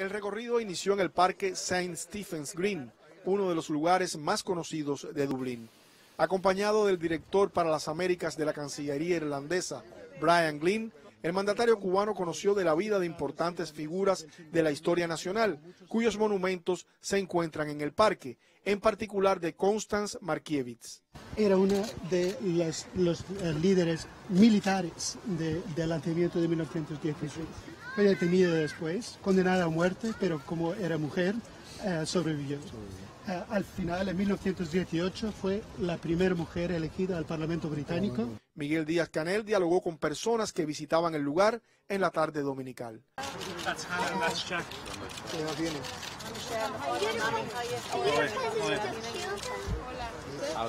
El recorrido inició en el Parque St. Stephen's Green, uno de los lugares más conocidos de Dublín. Acompañado del director para las Américas de la Cancillería irlandesa, Brian Glynn, el mandatario cubano conoció de la vida de importantes figuras de la historia nacional, cuyos monumentos se encuentran en el parque, en particular de Constance Markiewicz. Era uno de los, eh, líderes militares de, del lanzamiento de 1916. Fue detenida después, condenada a muerte, pero como era mujer, eh, sobrevivió. Eh, al final, en 1918, fue la primera mujer elegida al Parlamento británico. Miguel Díaz Canel dialogó con personas que visitaban el lugar en la tarde dominical.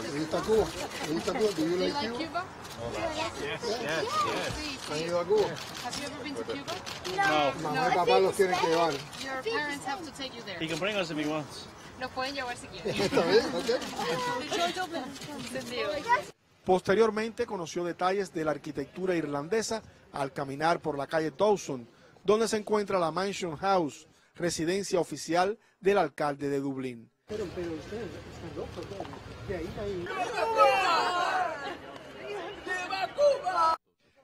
¿Le gusta Cuba? ¿Le gusta Cuba? ¿Do you like Cuba? Yes, yes, yes. ¿Han ido a Cuba? Have you ever been to Cuba? Mamá y papá los tienen que llevar. Your parents have to take you there. He can bring us if he wants. Lo pueden llevar si quieren. ¿Está bien? ¿Ok? Posteriormente conoció detalles de la arquitectura irlandesa al caminar por la calle Dawson, donde se encuentra la Mansion House, residencia oficial del alcalde de Dublín. Pero, pero usted está loco, de ahí, ahí.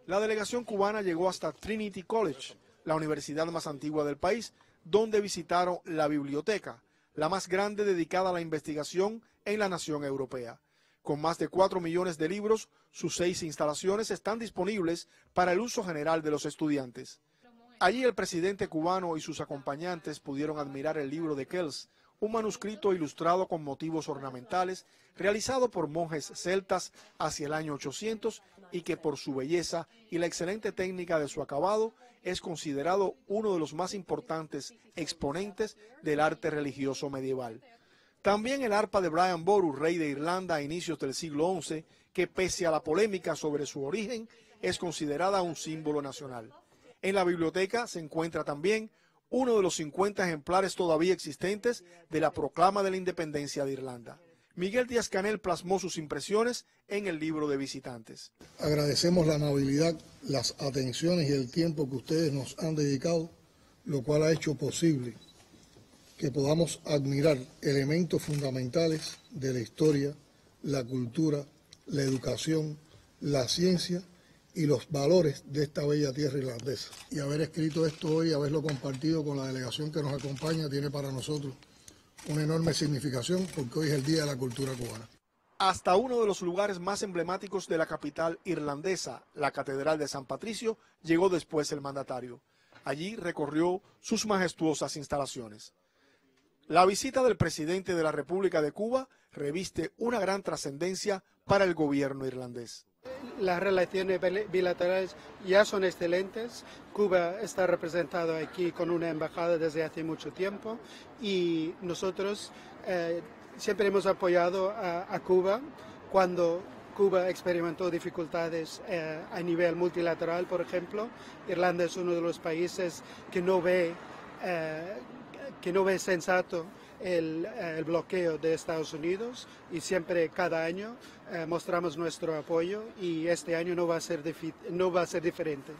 La delegación cubana llegó hasta Trinity College, la universidad más antigua del país, donde visitaron la biblioteca, la más grande dedicada a la investigación en la nación europea. Con más de 4 millones de libros, sus seis instalaciones están disponibles para el uso general de los estudiantes. Allí el presidente cubano y sus acompañantes pudieron admirar el libro de Kells, un manuscrito ilustrado con motivos ornamentales realizado por monjes celtas hacia el año 800 y que por su belleza y la excelente técnica de su acabado es considerado uno de los más importantes exponentes del arte religioso medieval. También el arpa de Brian Boru, rey de Irlanda a inicios del siglo XI, que pese a la polémica sobre su origen, es considerada un símbolo nacional. En la biblioteca se encuentra también uno de los 50 ejemplares todavía existentes de la proclama de la independencia de Irlanda. Miguel Díaz Canel plasmó sus impresiones en el libro de visitantes. Agradecemos la amabilidad, las atenciones y el tiempo que ustedes nos han dedicado, lo cual ha hecho posible que podamos admirar elementos fundamentales de la historia, la cultura, la educación, la ciencia y los valores de esta bella tierra irlandesa. Y haber escrito esto hoy, haberlo compartido con la delegación que nos acompaña, tiene para nosotros una enorme significación porque hoy es el Día de la Cultura Cubana. Hasta uno de los lugares más emblemáticos de la capital irlandesa, la Catedral de San Patricio, llegó después el mandatario. Allí recorrió sus majestuosas instalaciones. La visita del presidente de la República de Cuba reviste una gran trascendencia para el gobierno irlandés. Las relaciones bilaterales ya son excelentes. Cuba está representado aquí con una embajada desde hace mucho tiempo y nosotros eh, siempre hemos apoyado a, a, Cuba cuando Cuba experimentó dificultades eh, a nivel multilateral, por ejemplo. Irlanda es uno de los países que no ve, eh, que no ve sensato el, el, bloqueo de Estados Unidos y siempre cada año eh, mostramos nuestro apoyo y este año no va, a ser no va a ser diferente.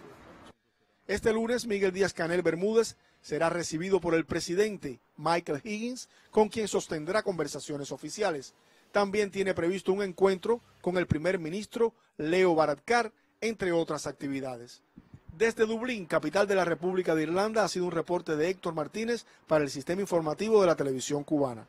Este lunes Miguel Díaz Canel Bermúdez será recibido por el presidente Michael Higgins, con quien sostendrá conversaciones oficiales. También tiene previsto un encuentro con el primer ministro Leo Varadkar, entre otras actividades. Desde Dublín, capital de la República de Irlanda, ha sido un reporte de Héctor Martínez para el Sistema Informativo de la Televisión Cubana.